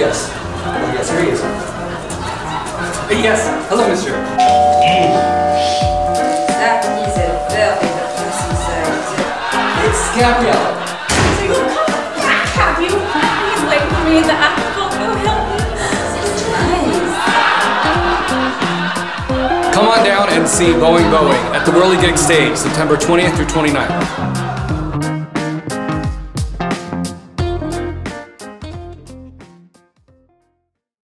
Yes. Yes, here he is. Uh, yes. Hello, mister. That is a very peur de. It's Gabrielle. So you come back, have you? He's waiting for me in the apple. Oh, help me. Come on down and see Boeing Boeing at the Whirligig stage, September 20th through 29th.